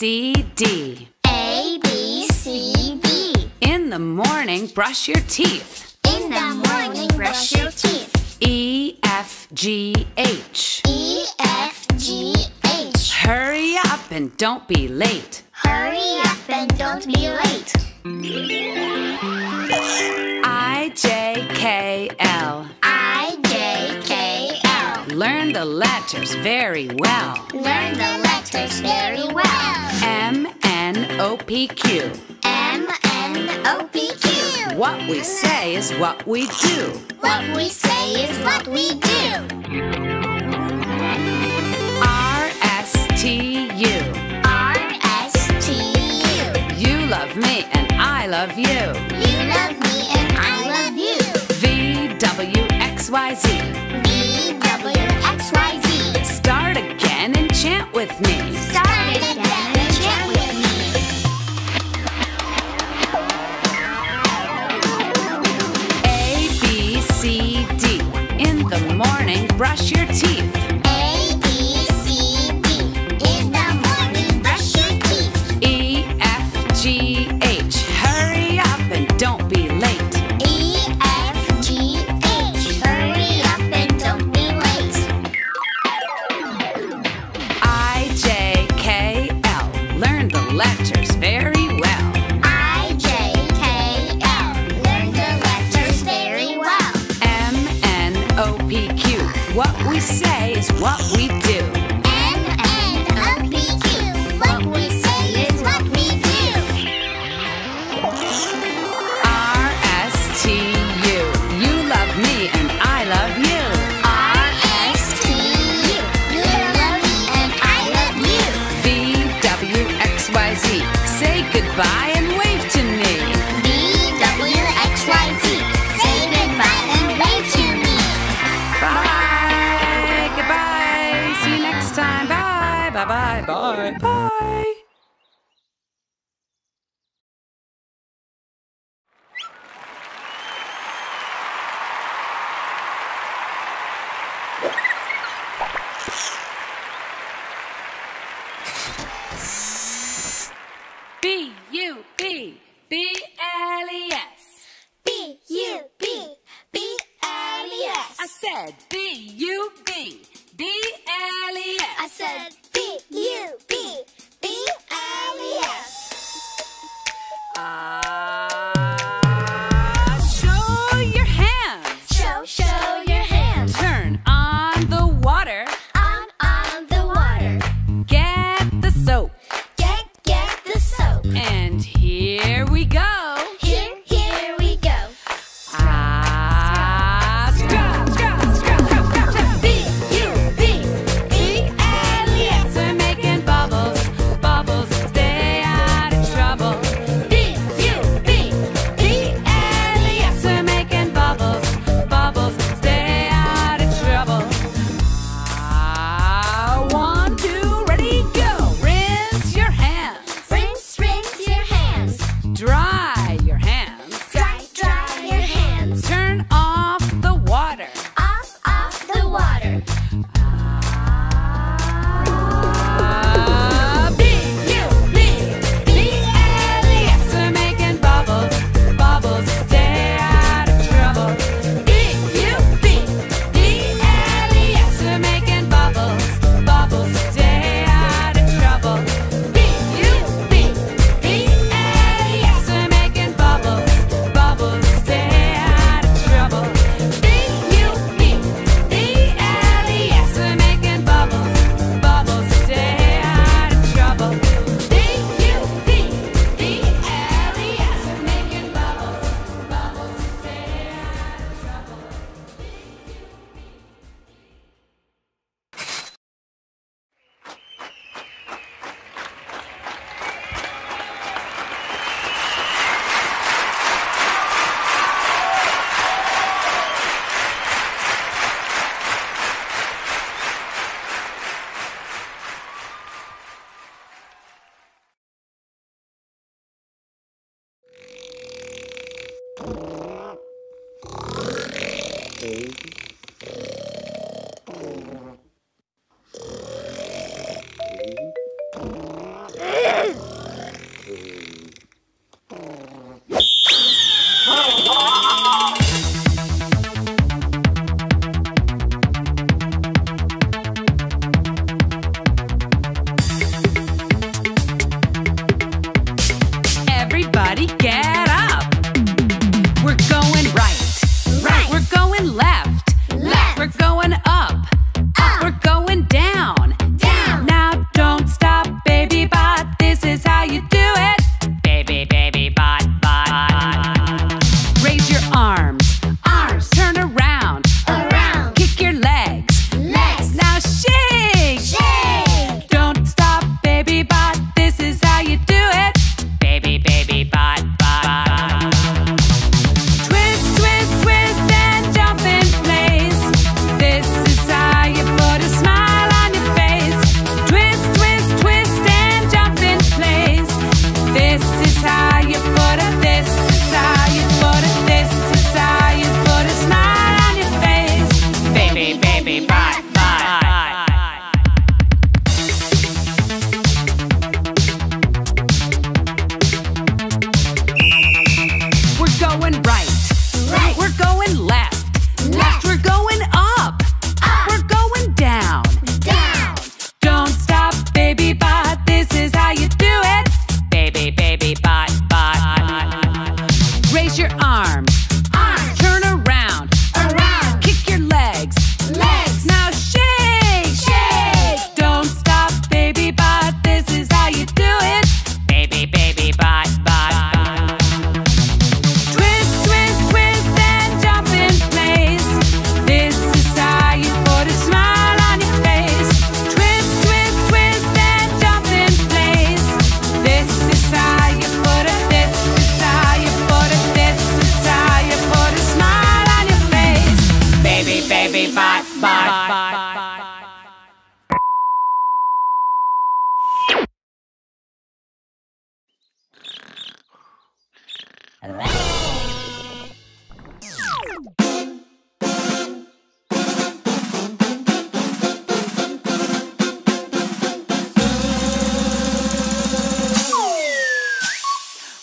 C, D. A, B, C, D. In the morning, brush your teeth. In the morning, brush your teeth. E, F, G, H. E, F, G, H. Hurry up and don't be late. Hurry up and don't be late. I, J, K, L the letters very well. Learn the letters very well. M N O P Q. M N O P Q. What we say is what we do. What we say is what we do. R S T U. R S T U. You love me and I love you. You love me and I love you. V W X Y Z. V XYZ. Start again and chant with me. Start again and chant with me. A, B, C, D. In the morning, brush your teeth.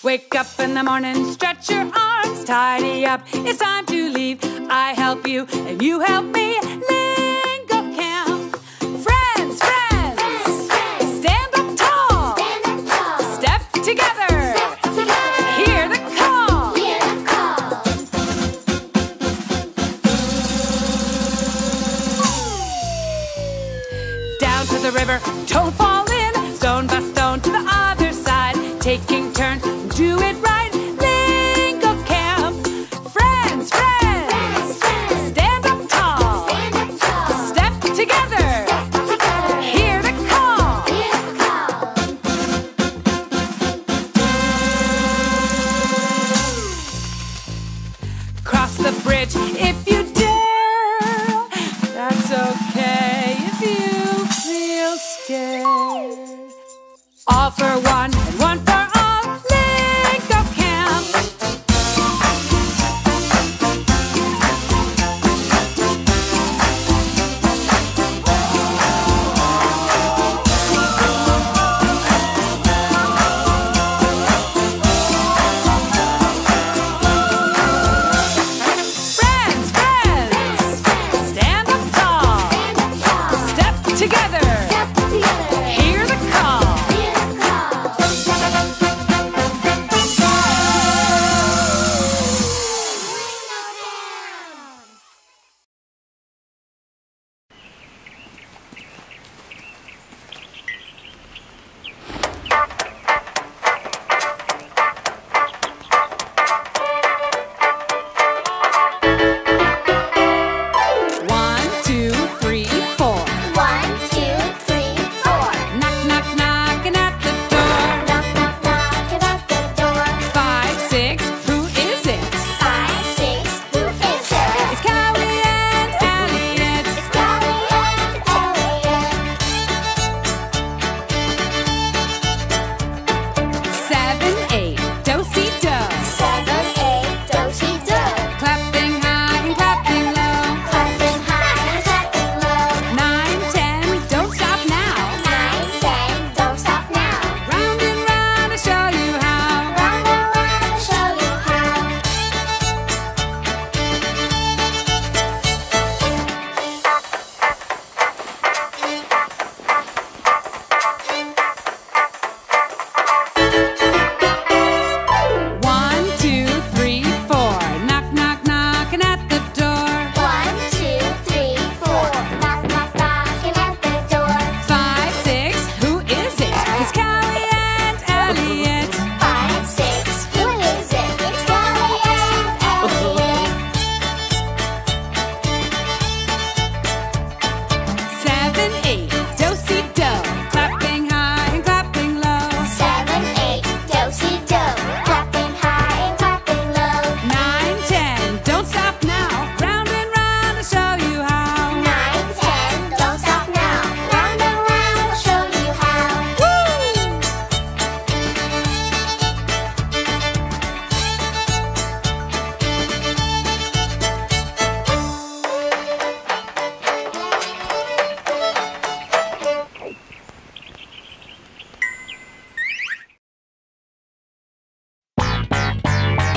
Wake up in the morning, stretch your arms, tidy up. It's time to leave. I help you and you help me. Lingo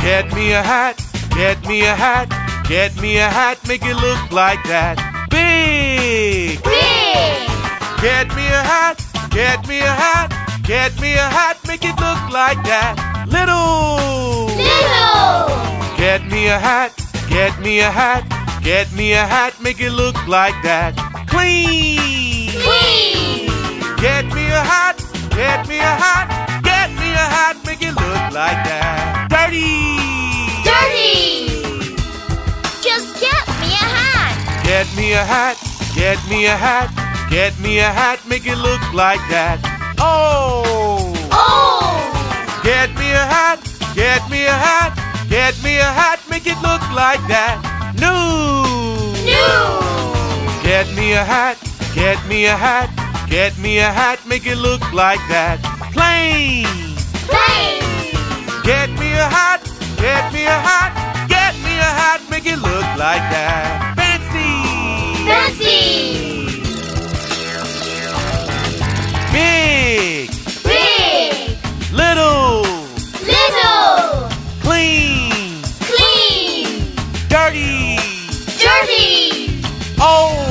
Get me a hat, get me a hat, get me a hat, make it look like that. Big! Big, Get me a hat, get me a hat, get me a hat, make it look like that. Little! little, Get me a hat, get me a hat, get me a hat, make it look like that. Clean! clean, Get me a hat, get me a hat, get me a hat, make it look like that. Dirty! Just get me a hat. Get me a hat. Get me a hat. Get me a hat. Make it look like that. Oh! Oh! Get me a hat. Get me a hat. Get me a hat. Make it look like that. New! New! Get me a hat. Get me a hat. Get me a hat. Make it look like that. Plain! Plain! Get me a hat. Get me a hat, get me a hat, make it look like that. Fancy! Fancy! Big! Big! Little! Little! Clean! Clean! Dirty! Dirty! Oh.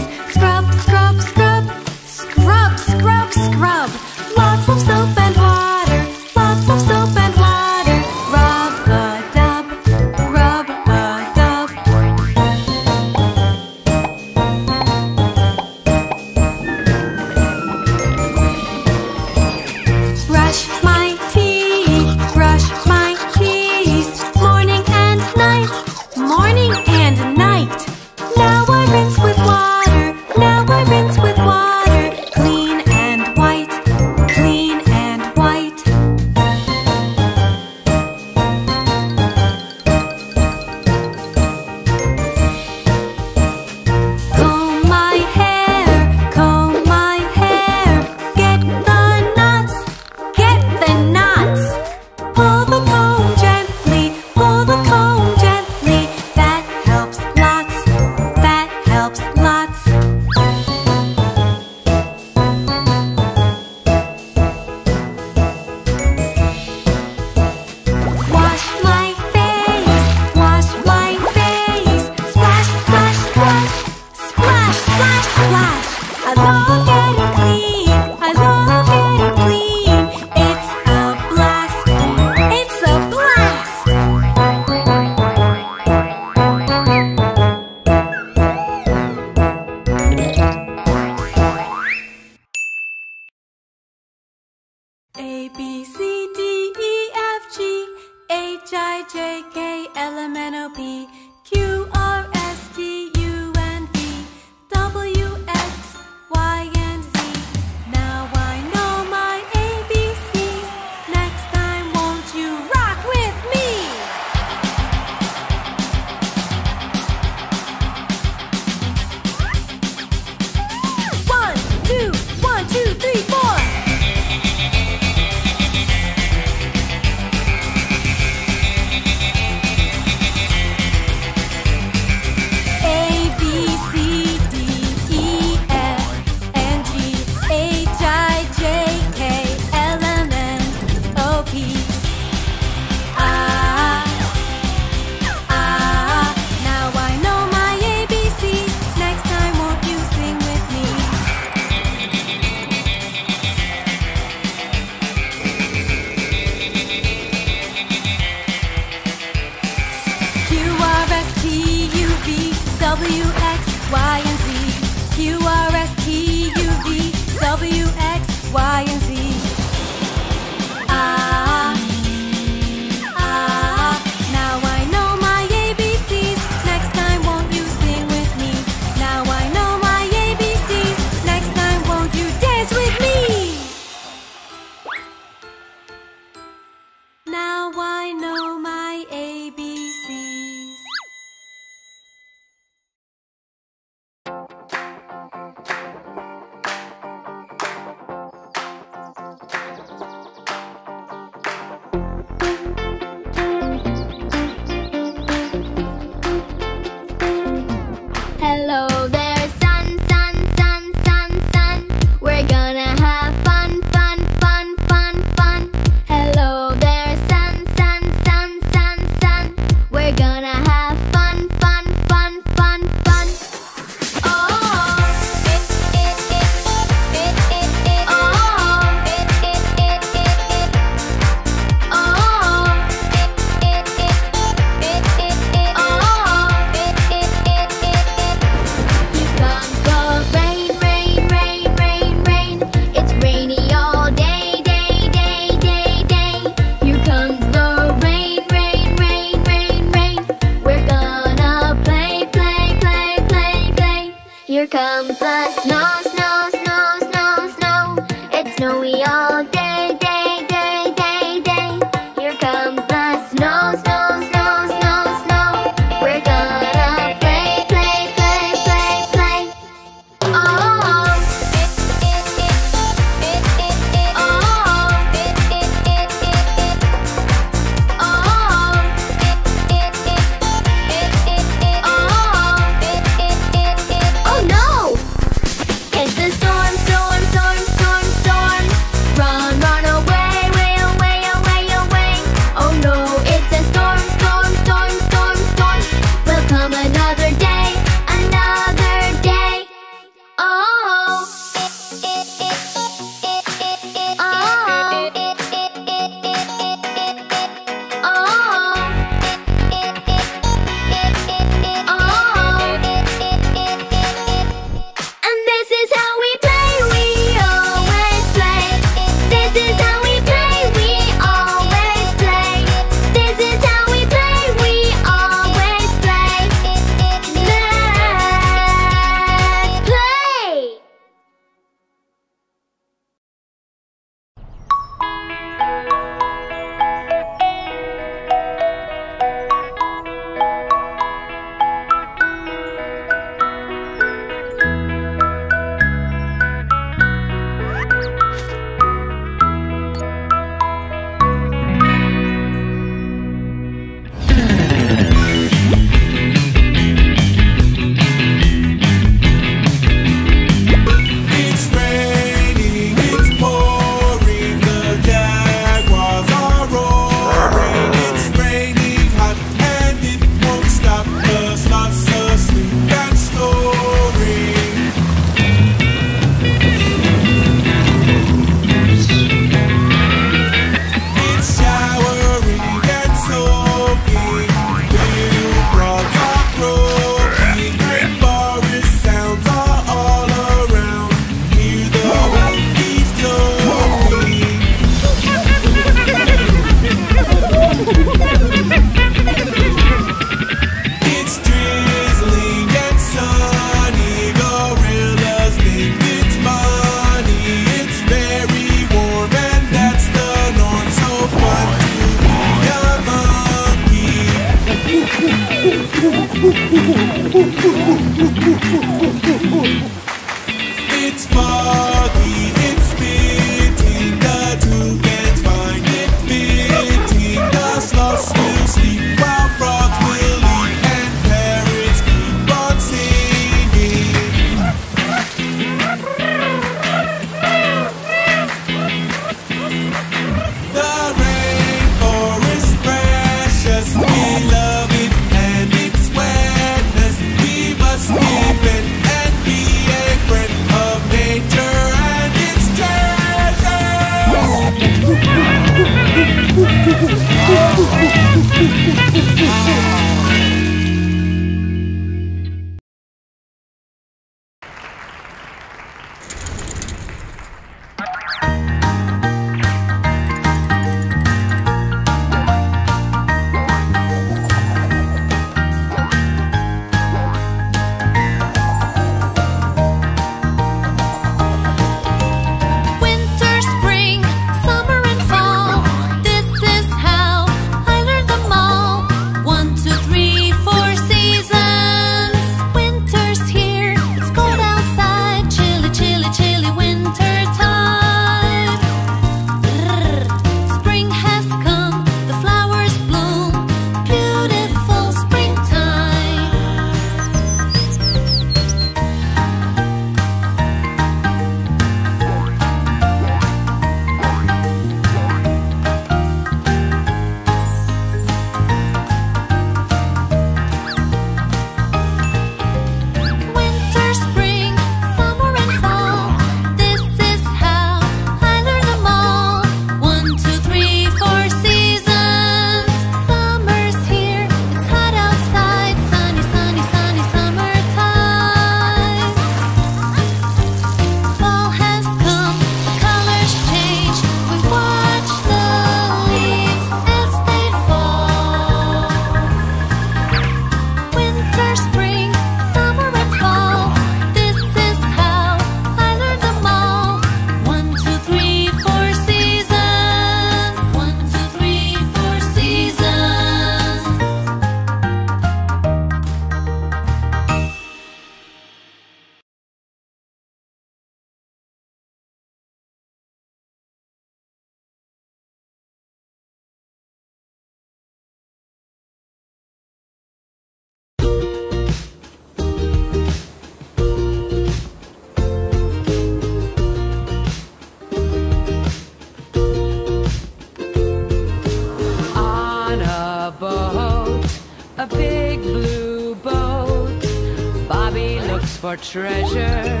For treasure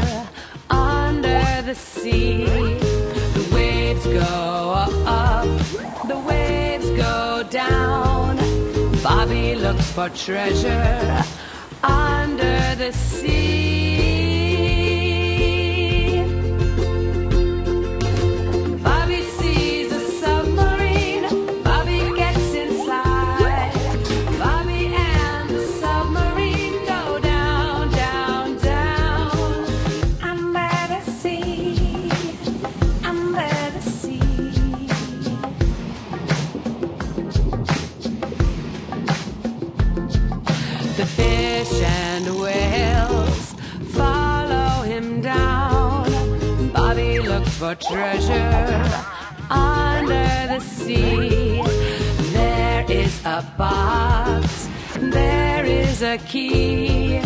under the sea. The waves go up, the waves go down. Bobby looks for treasure under the sea. Treasure under the sea. There is a box, there is a key.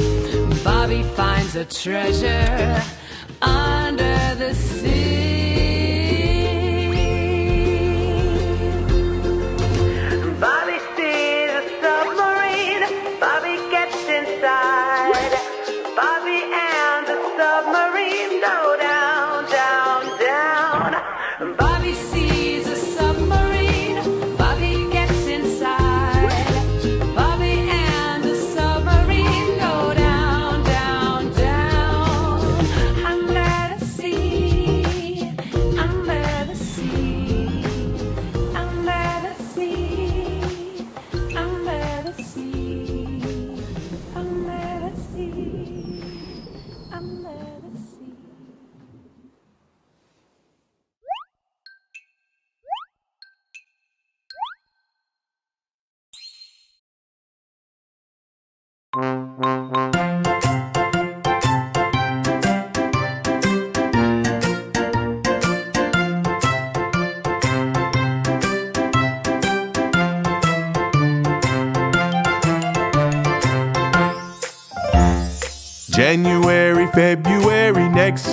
Bobby finds a treasure under the sea.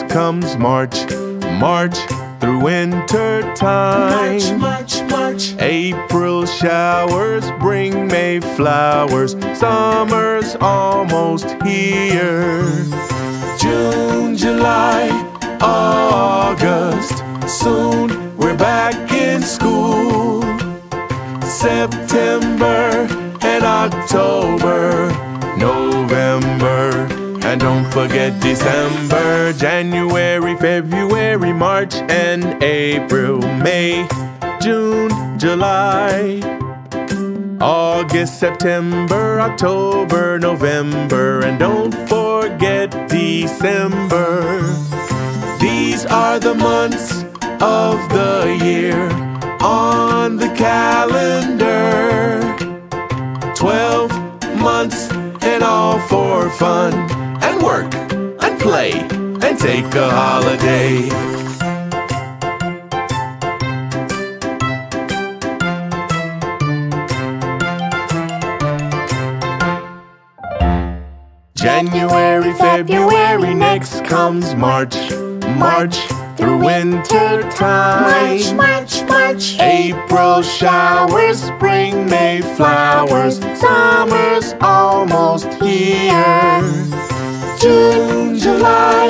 Comes March. March through winter time. March, March, March. April showers bring May flowers. Summer's almost here. June, July, August. Soon we're back in school. September and October, November, and don't forget December, January, February, March, and April, May, June, July. August, September, October, November, and don't forget December. These are the months of the year on the calendar. Twelve months and all for fun and work and play and take a holiday. January, February, next comes March. March through winter time. March, March, March. April showers, spring May flowers, summer's almost here. June, July,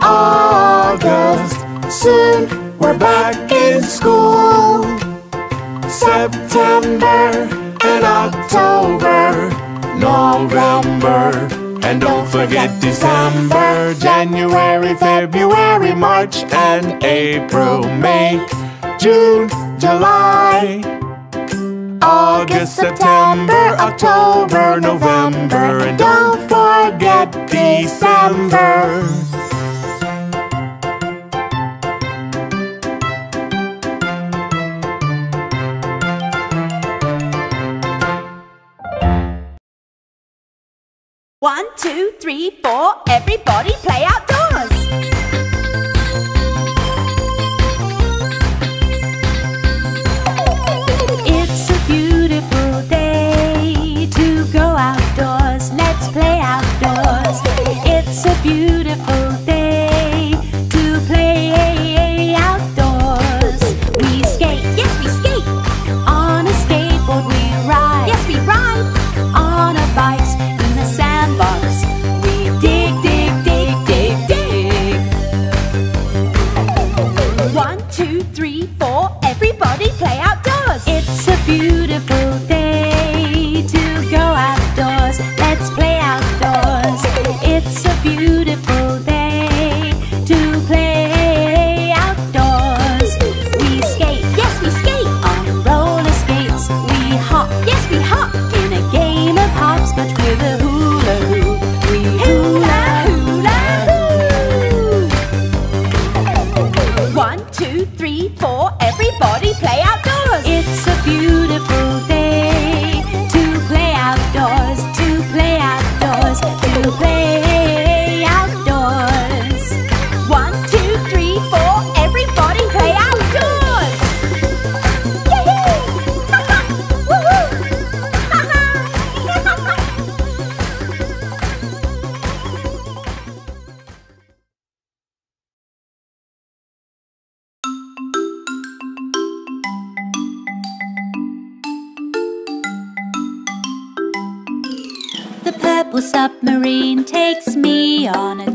August, soon we're back in school. September and October, November, and don't forget December, January, February, March, and April, May, June, July. August, September, October, November, and don't forget December. One, two, three, four, everybody play outdoors.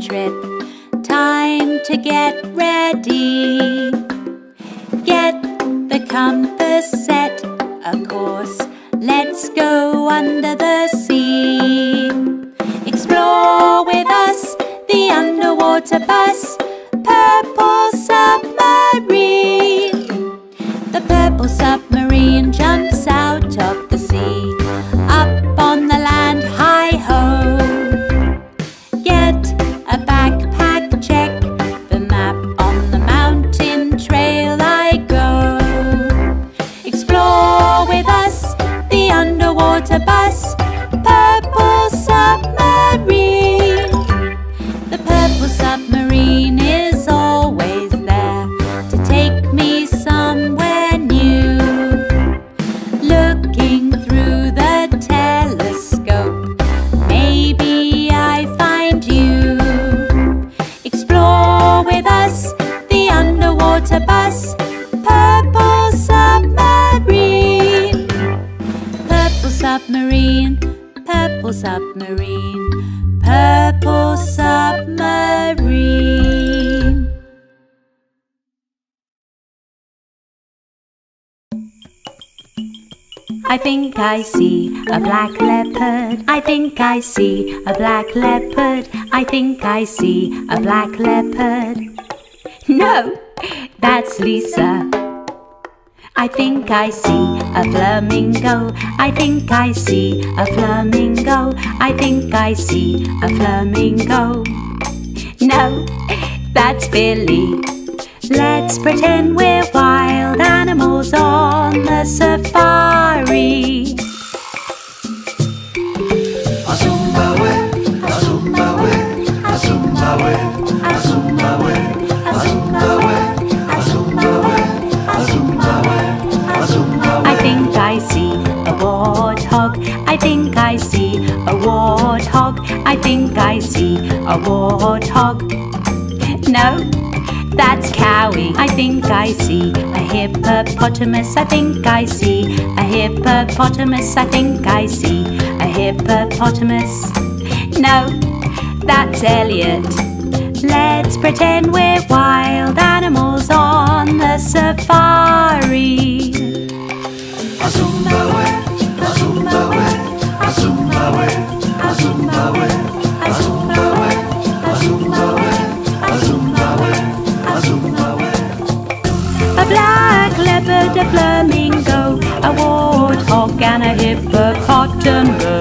Trip. Time to get ready. Get the compass set of course. Let's go under the sea. Explore with us the underwater bus. Purple submarine. The purple submarine jumps out of the sea. Up on the land, hi ho. I think I see a black leopard. I think I see a black leopard. I think I see a black leopard. No, that's Lisa. I think I see a flamingo. I think I see a flamingo. I think I see a flamingo. No, that's Billy. Let's pretend we're wild animals on the safari. I think I see a warthog. I think I see a warthog. I think I see a warthog. No, that's Cowy. I think I see a hippopotamus. I think I see a hippopotamus. I think I see a hippopotamus. No, that's Elliot. Let's pretend we're wild animals on the safari. A a flamingo, a warthog, and a hippopotamus.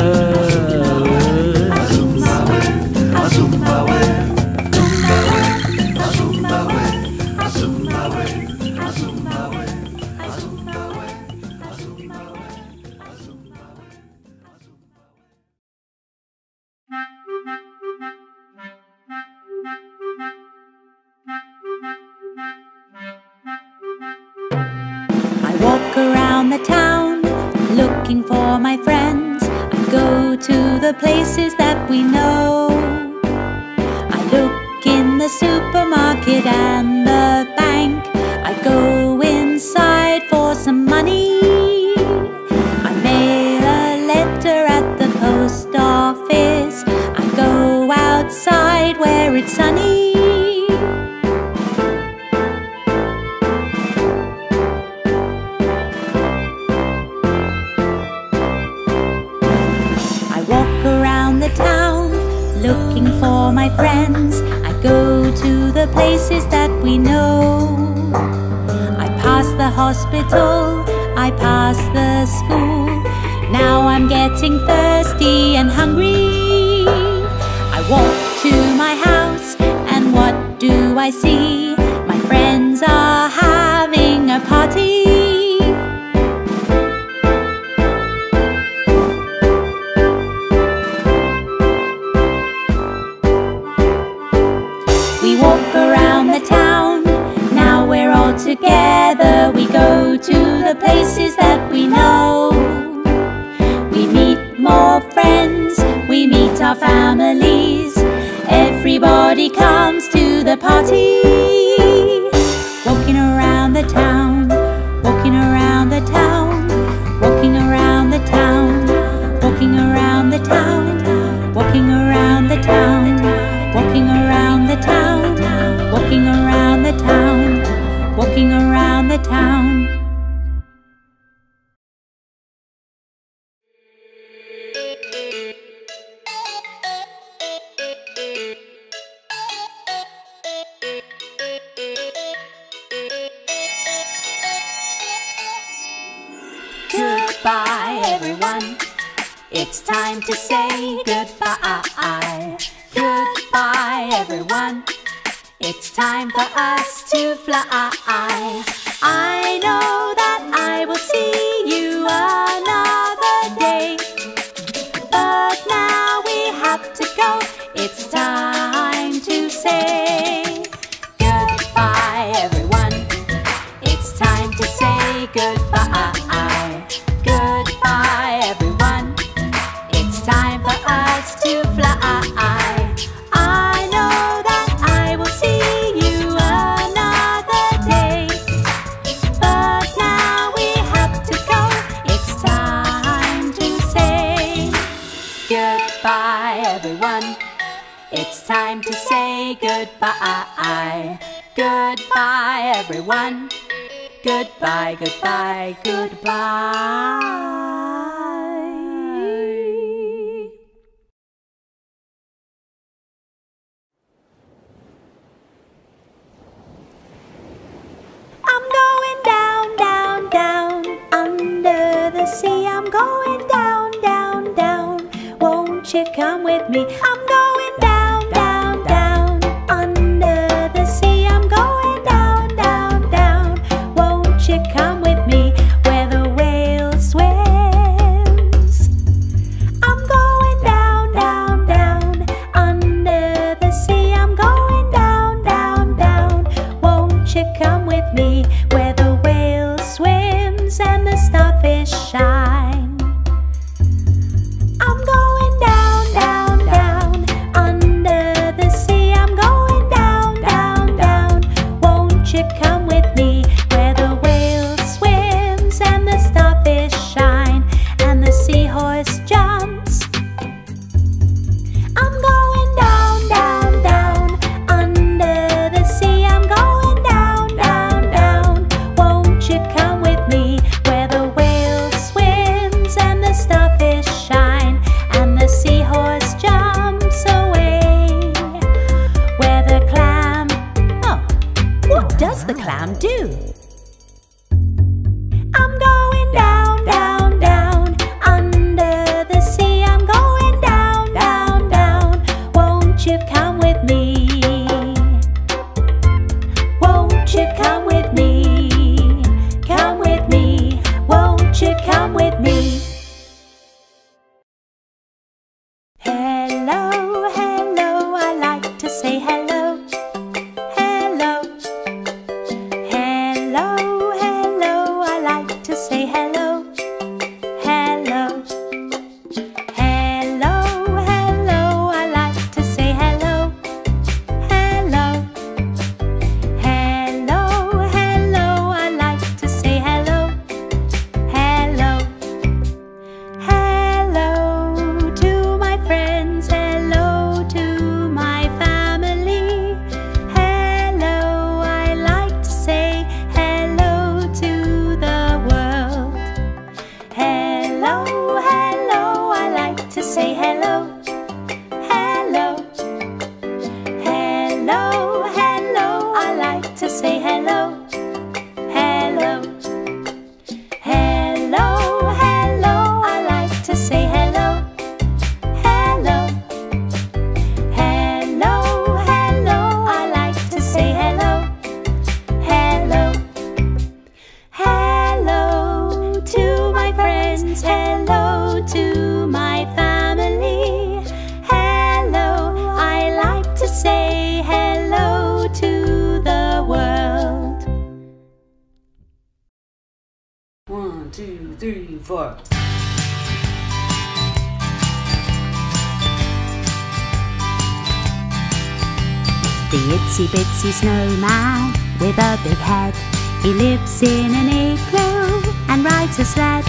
fancy snowman with a big head. He lives in an igloo and rides a sled.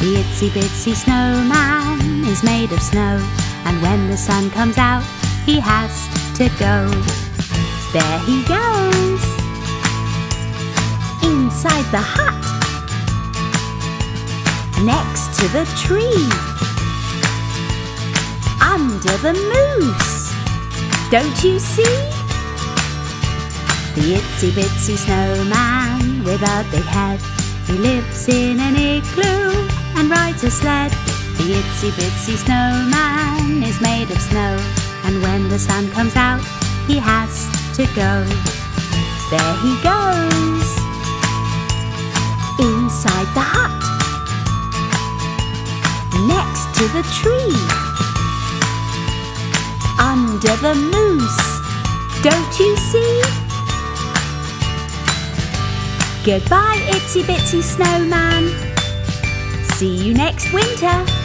The itsy bitsy snowman is made of snow, and when the sun comes out, he has to go. There he goes! Inside the hut! Next to the tree! Under the moose! Don't you see? The itsy bitsy snowman with a big head. He lives in an igloo and rides a sled. The itsy bitsy snowman is made of snow. And when the sun comes out, he has to go. There he goes inside the hut next to the tree under the moose. Don't you see? Goodbye, itsy bitsy snowman. See you next winter.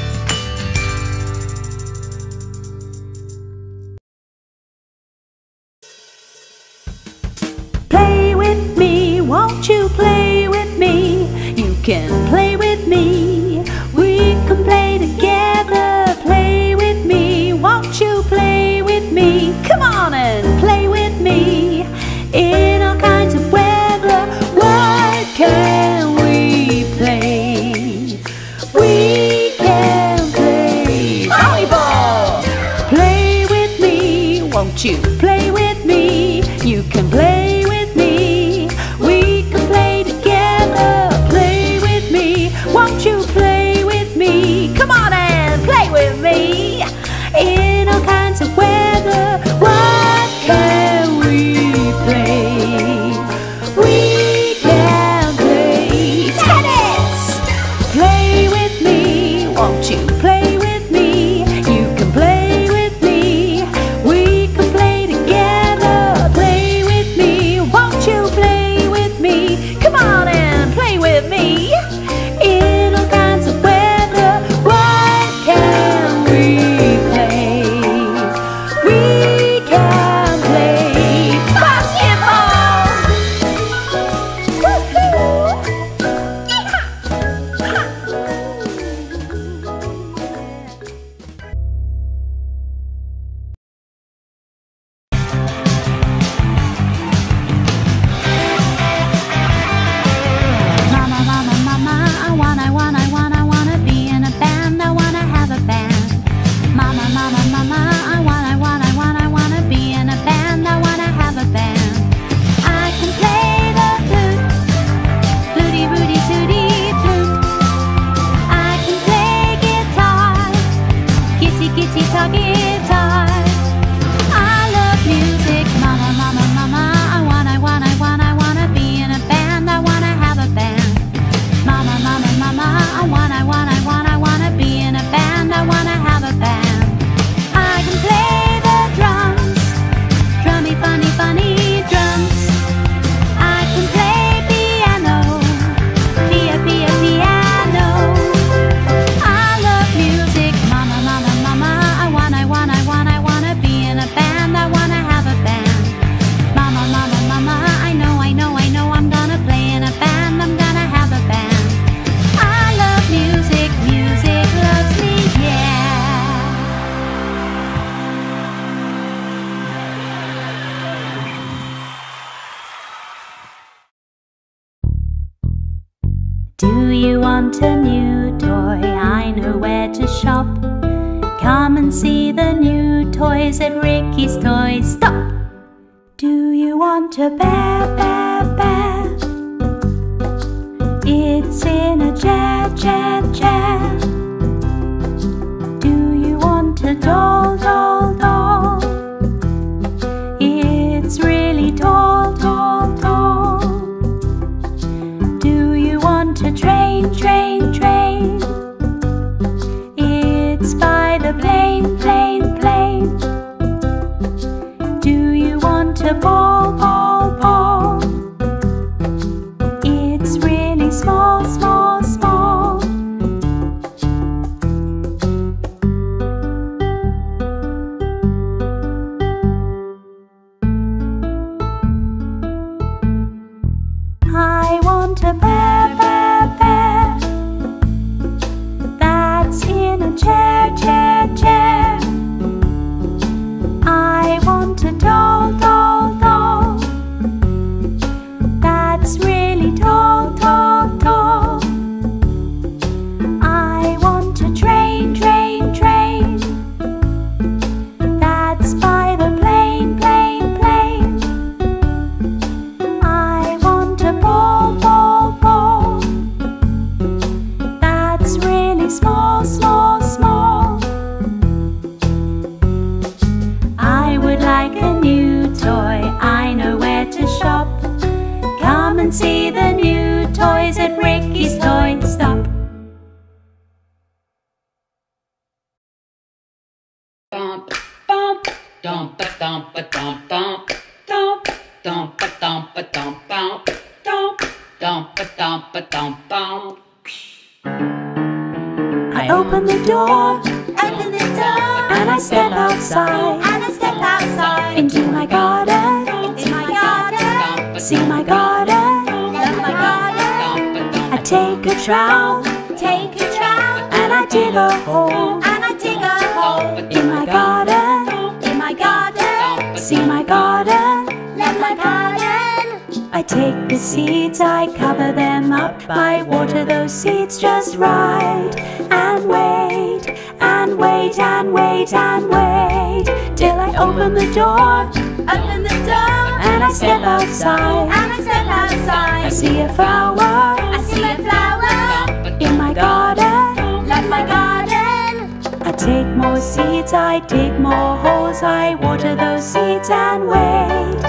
I cover them up, I water those seeds just right, and wait, and wait, and wait, and wait, till I open the door, open the door, and I step outside, and I step outside. I see a flower, I see a flower in my garden, love my garden. I take more seeds, I dig more holes, I water those seeds and wait,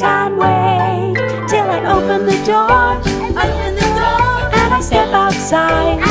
wait, and wait, till I open the door, open the door, and I step outside,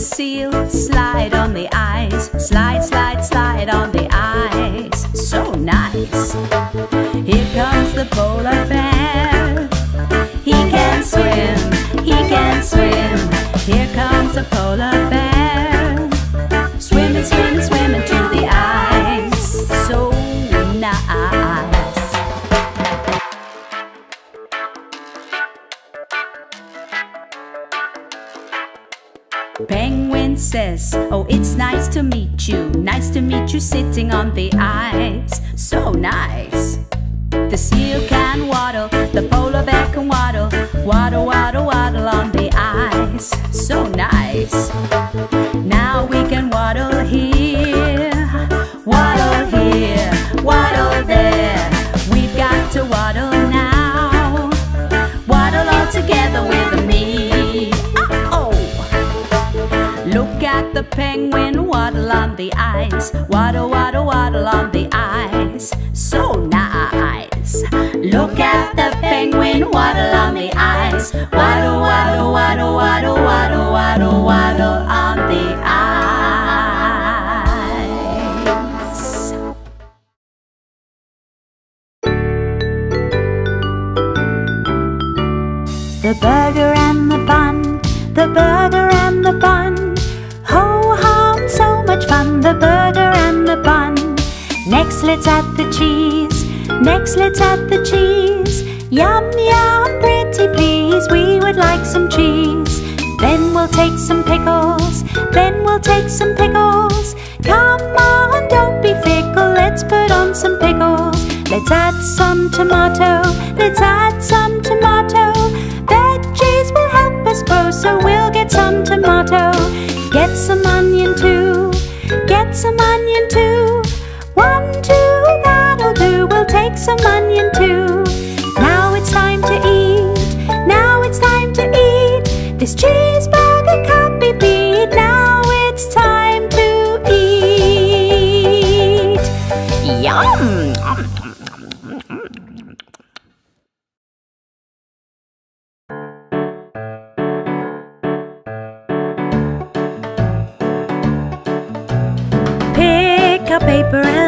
the seal slide on the ice. Slide, slide, slide on the ice. So nice. Here comes the polar bear. Penguin says, Oh, it's nice to meet you. Nice to meet you sitting on the ice. So nice. The seal can waddle, the polar bear can waddle. Waddle, waddle, waddle on the ice. So nice. Ice. Waddle, waddle, waddle on the ice. So nice. Look at the penguin waddle on the ice. Waddle, waddle, waddle, waddle, waddle, waddle, waddle on the ice. Let's add the cheese. Next, let's add the cheese. Yum, yum, pretty please, we would like some cheese. Then we'll take some pickles. Then we'll take some pickles. Come on, don't be fickle, let's put on some pickles. Let's add some tomato. Let's add some tomato. Veggies will help us grow, so we'll get some tomato. Get some onion too. Get some onion too. We'll take some onion too. Now it's time to eat. Now it's time to eat. This cheeseburger can't be beat. Now it's time to eat. Yum! Paper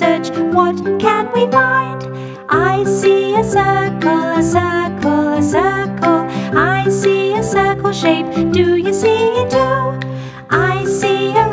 search, what can we find? I see a circle, a circle, a circle. I see a circle shape, do you see it too? I see a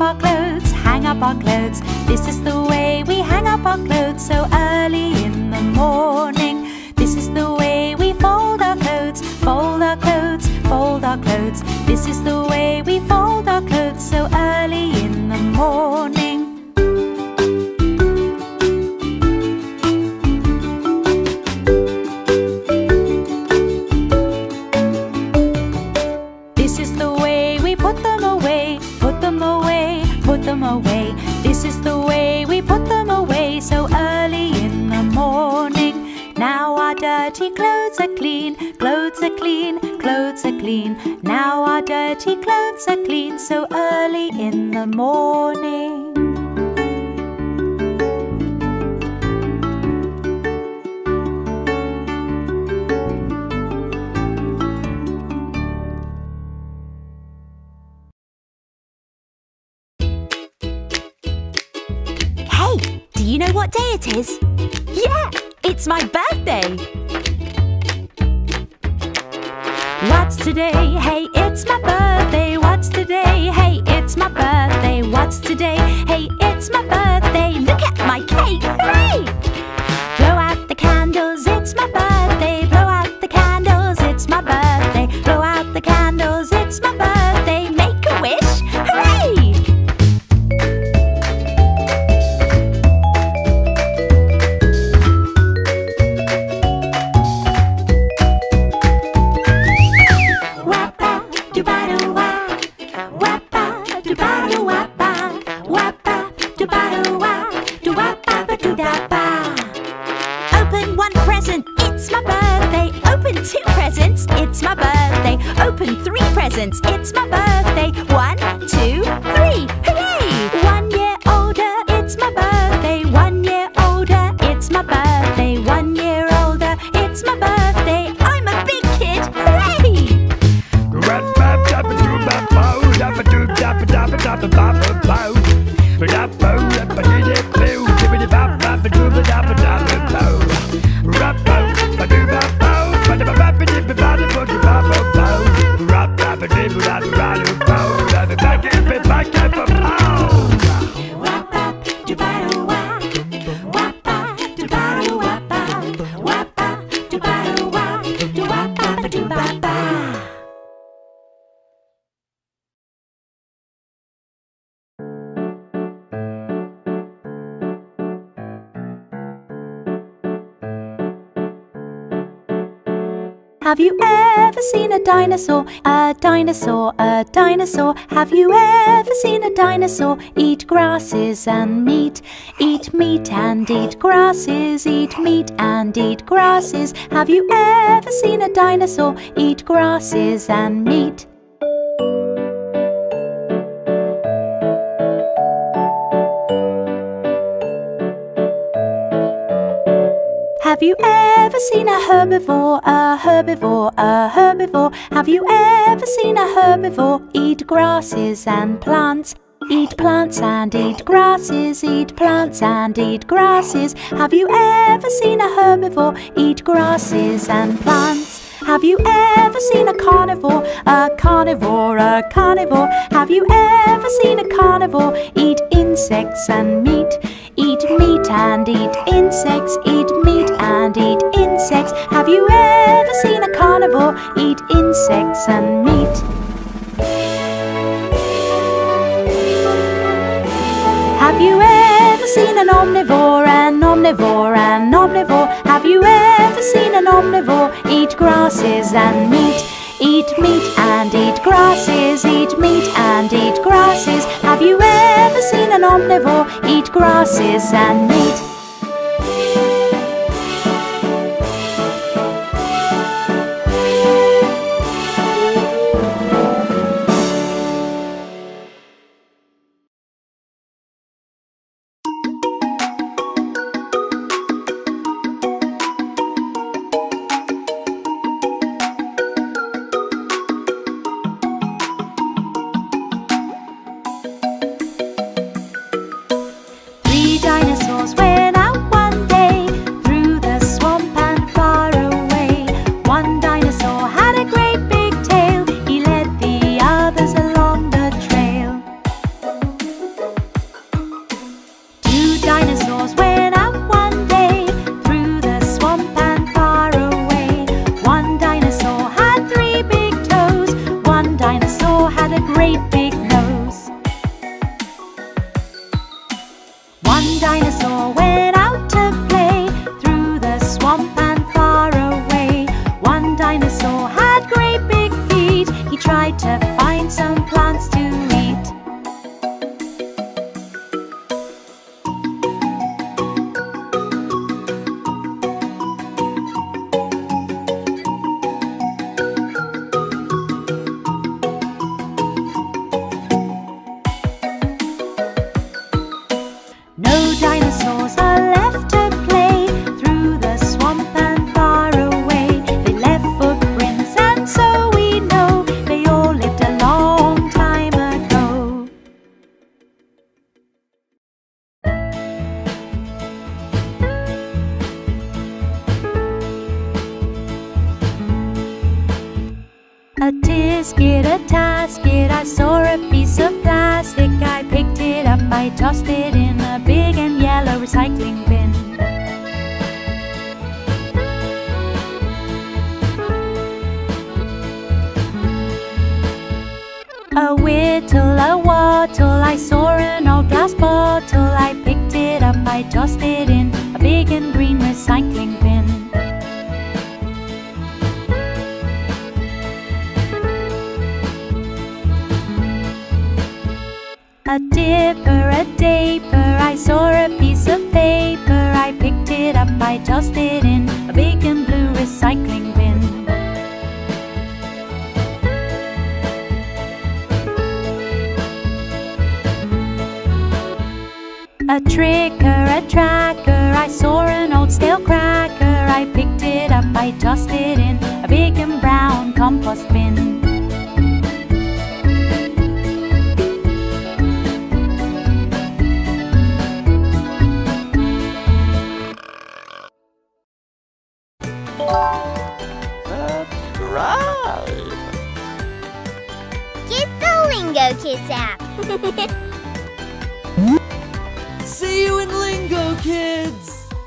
our clothes, hang up our clothes. This is the way we hang up our clothes so early in the morning. This is the way we fold our clothes, fold our clothes, fold our clothes. This is the way we fold our clothes so early dirty clothes are clean so early in the morning. Hey, do you know what day it is? Yeah, it's my birthday! What's today? Hey, it's my birthday, what's today? Hey, it's my birthday, what's today? Hey, it's my birthday. it's my birthday. Open two presents, it's my birthday. Open three presents, it's my birthday. One, two, three. Hooray! Dinosaur? A dinosaur, a dinosaur. Have you ever seen a dinosaur eat grasses and meat? Eat meat and eat grasses, eat meat and eat grasses. Have you ever seen a dinosaur eat grasses and meat? Have you ever seen a herbivore, a herbivore, a herbivore? Have you ever seen a herbivore eat grasses and plants? Eat plants and eat grasses, eat plants and eat grasses. Have you ever seen a herbivore eat grasses and plants? Have you ever seen a carnivore, a carnivore, a carnivore? Have you ever seen a carnivore eat insects and meat? Eat meat and eat insects, eat eat insects and meat? Have you ever seen an omnivore, an omnivore, an omnivore? Have you ever seen an omnivore eat grasses and meat? Eat meat and eat grasses, eat meat and eat grasses. Have you ever seen an omnivore eat grasses and meat?